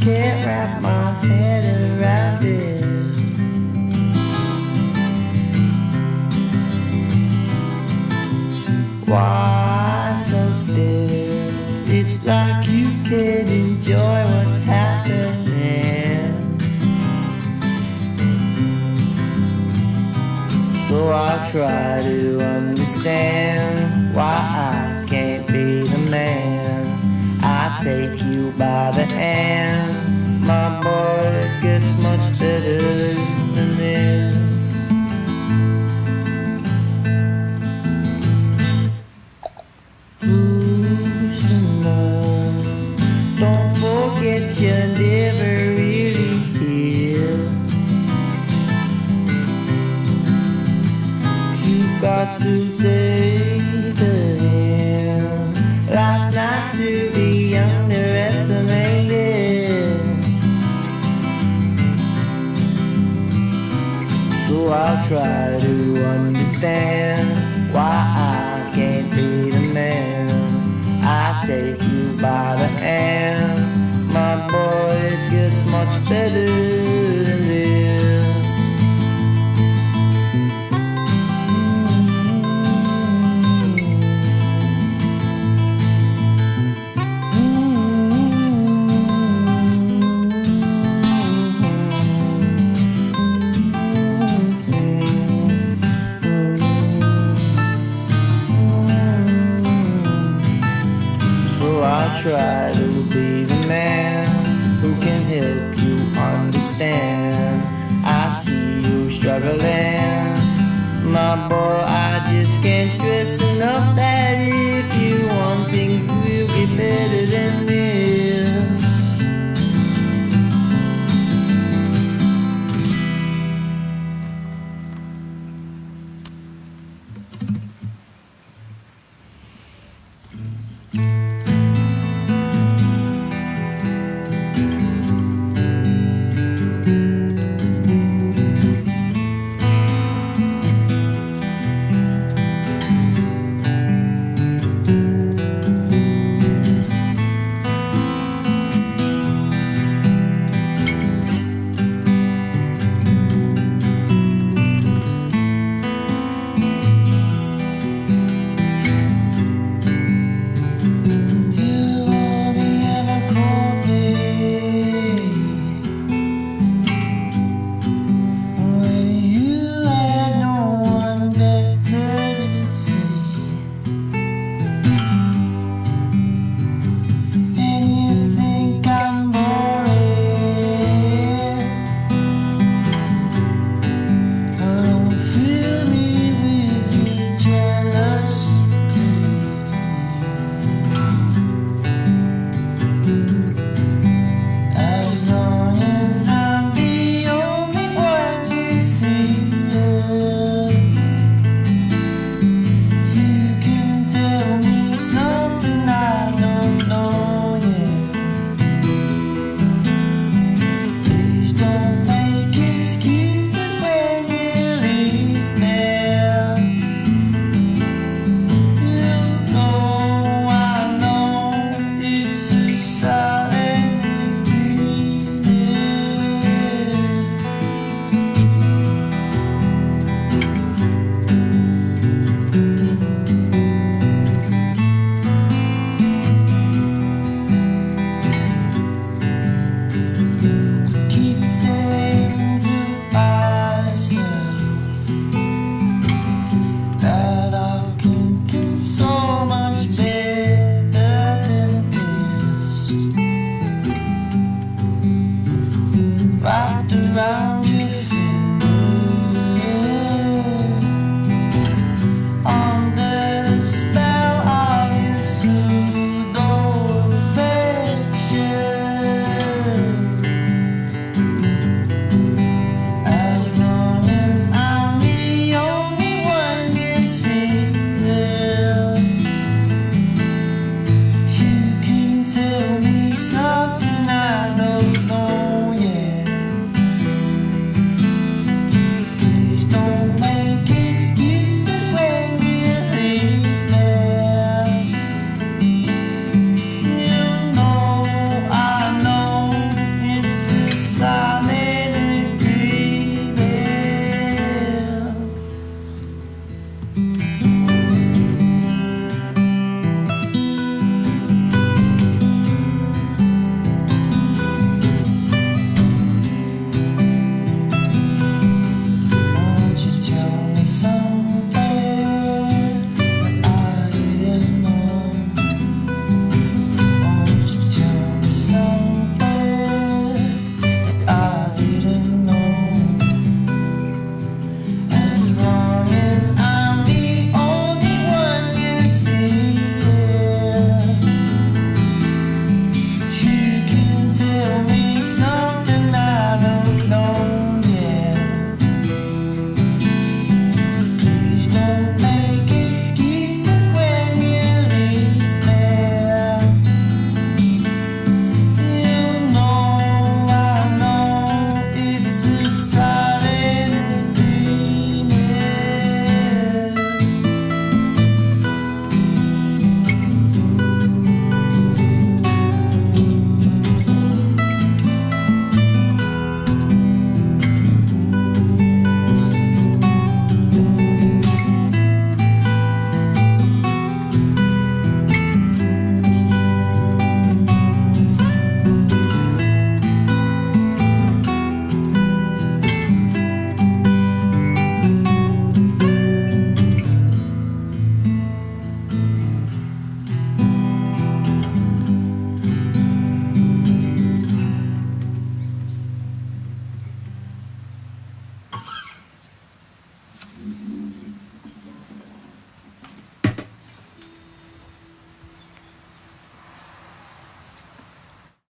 can't wrap my head around it. Why so still? It's like you can't enjoy what's happening. So I try to understand why I can't be the man. I take you by the hand, better than this. Prisoner, don't forget you're never really here. You got to take I'll try to understand try to be the man who can help you understand. I see you struggling, my boy. I just can't stress enough that if you want things will get better